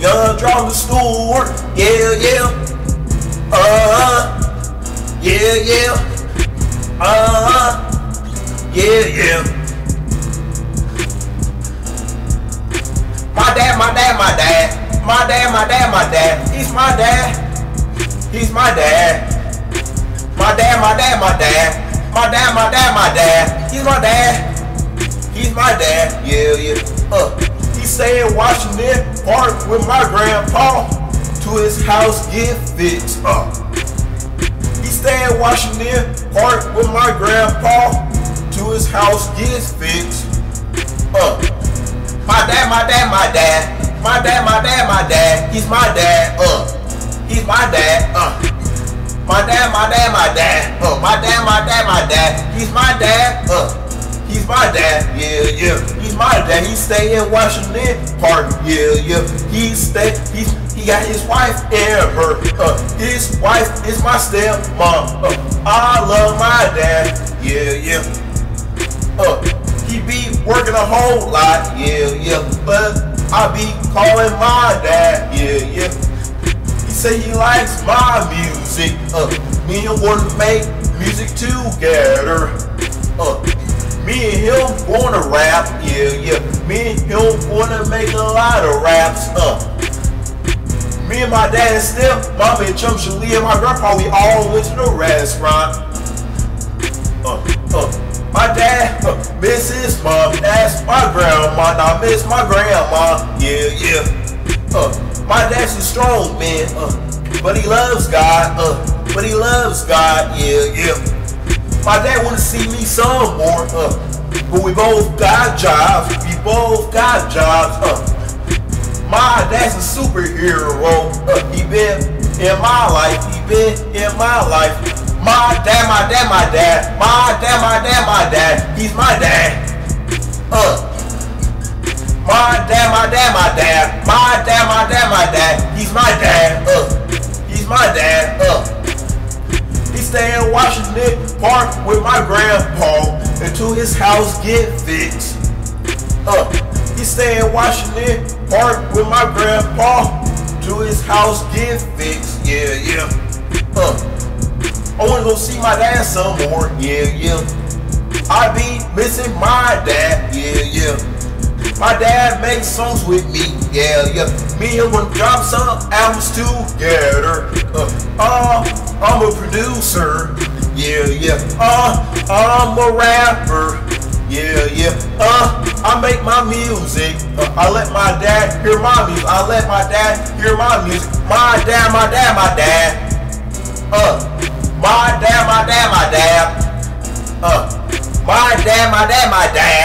Young Drama Stewart. Yeah, yeah. Uh-huh. Yeah, yeah. Uh-huh. Yeah, yeah. My dad, my dad, my dad. My dad, my dad, my dad. He's my dad. He's my dad. My dad, my dad, my dad. My dad, my dad, my dad. He's my dad. He's my dad. Yeah, yeah. Uh, he in Washington Park with my grandpa to his house get fixed. Uh, he stay in Washington Park with my grandpa to his house get fixed. Uh, my dad, my dad, my dad. My dad, my dad, my dad. He's my dad. Uh. He's my dad. Uh. My dad, my dad, my dad. Uh. My dad, my dad, my dad. He's my dad. Uh. He's my dad. Yeah, yeah. He's my dad. He stay in Washington Park. Yeah, yeah. He stay. He's he got his wife and her. Uh. His wife is my stepmom. Uh. I love my dad. Yeah, yeah. Uh. He be working a whole lot, yeah, yeah. But I be calling my dad, yeah, yeah. He say he likes my music. Uh, me and want make music together. Uh, me and him wanna rap, yeah, yeah. Me and him wanna make a lot of raps. Uh, me and my dad and Steph, mom and Chum Shalee and my grandpa, we all went to the restaurant. Uh, uh. My dad uh, miss his mom, that's my grandma. Now miss my grandma, yeah, yeah. Uh, my dad's a strong man, uh, but he loves God, uh, but he loves God, yeah, yeah. My dad wanna see me some more, uh, but we both got jobs, we both got jobs, uh. My dad's a superhero, uh, he been in my life, he been in my life. My dad, my dad, my dad. My dad, my dad, my dad. He's my dad. Uh. My dad, my dad, my dad. My dad, my dad, my dad. He's my dad. Uh. He's my dad. Stay in Washington Park with my grandpa until his house get fixed. Uh. He stay in Washington Park with my grandpa till his house get fixed. Yeah, yeah. Uh. I wanna go see my dad some more, yeah, yeah. I be missing my dad, yeah, yeah. My dad makes songs with me, yeah, yeah. Me and him drop some albums together. Uh, uh, I'm a producer, yeah, yeah. Uh, I'm a rapper, yeah, yeah. Uh, I make my music. Uh, I let my dad hear my music. I let my dad hear my music. My dad, my dad, my dad. Uh. My dad, my dad, my dad. Uh, my dad, my dad, my dad.